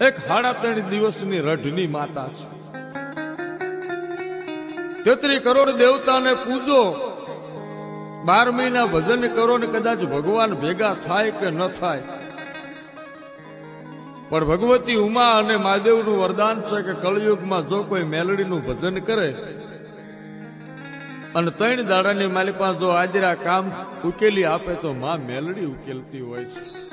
એક હાડા ત્રણ દિવસની રઢની માતા છે. તેત્રી કરોડ દેવતાને પૂજો. બાર મહિના ભજન કરો ને કદાચ ભગવાન ભેગા થાય કે ન થાય. પણ ભગવતી ઉમા અને મહાદેવનું વરદાન છે કે કળયુગમાં જો કોઈ મેલડીનું ભજન કરે અને ત્રણ દાડાની માલિપા જો આજરા કામ ઉકેલી આપે તો માં મેલડી ઉકેલતી હોય છે.